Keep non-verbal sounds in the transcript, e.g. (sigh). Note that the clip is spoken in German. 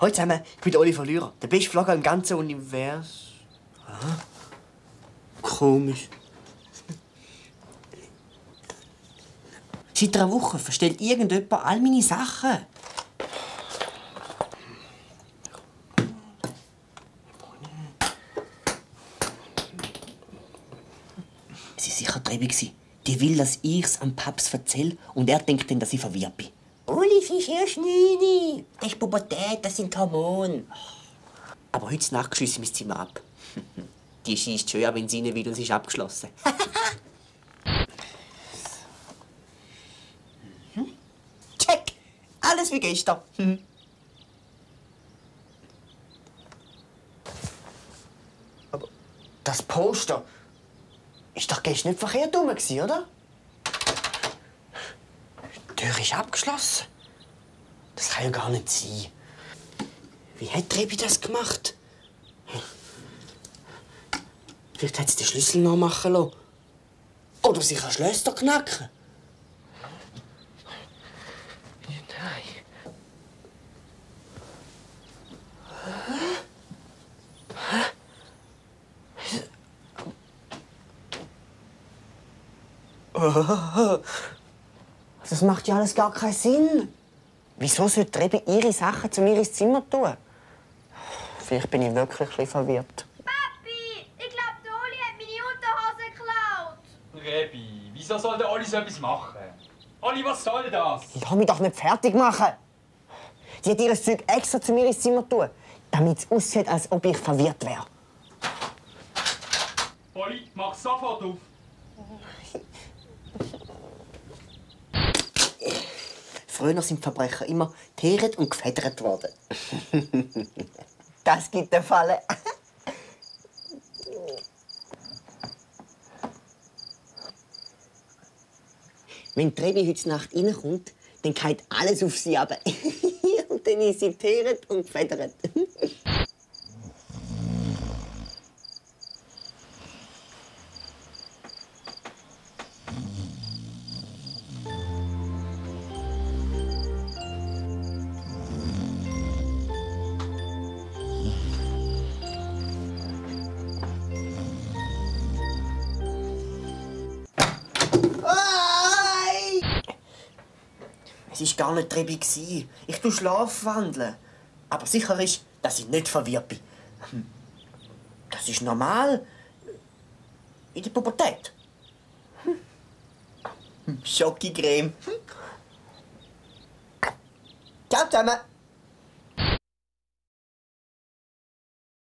Hallo zusammen, ich bin der Oliver Lürer, der beste Vlogger im ganzen Universum. Aha. Komisch. Seit einer Woche verstellt irgendjemand all meine Sachen. Es war sicher Trebi. Die will, dass ich's am Paps erzähle und er denkt dann, dass ich verwirrt bin. Uli, ist erst neun. Das ist Pubertät, das sind Hormone. Aber heute Nacht schließe ich mein Zimmer ab. (laughs) Die schießt schön ab ins Rein, weil es ist abgeschlossen. (laughs) Check! Alles wie gestern. Hm. Aber das Poster ist doch gestern nicht verkehrt rum, oder? Die Tür ist abgeschlossen. Das kann ja gar nicht sein. Wie hat Trebi das gemacht? Vielleicht hat sie den Schlüssel noch machen lassen. Oder sie kann Schlösser knacken. Nein. Das macht ja alles gar keinen Sinn. Wieso sollte Trebi ihre Sachen zu mir ins Zimmer tun? Vielleicht bin ich wirklich ein bisschen verwirrt. Papi, ich glaube, der Oli hat meine Unterhose geklaut. Rebi, wieso soll der Oli so etwas machen? Oli, was soll das? Lass mich doch nicht fertig machen. Sie hat ihr Zeug extra zu mir ins Zimmer tun, damit es aussieht, als ob ich verwirrt wäre. Oli, mach sofort auf. Früher sind Verbrecher immer teeret und gefedert worden. (laughs) das gibt eine Falle. (laughs) Wenn Trebi heute Nacht reinkommt, dann geht alles auf sie ab. (laughs) und dann ist sie teeret und gefedert. Es war gar nicht Trebi. gsi. Ich tu schlafwandeln. Aber sicher ist, dass ich nicht verwirrt bin. Hm. Das ist normal. In der Pubertät. Hm. Schokicreme. Ciao zusammen.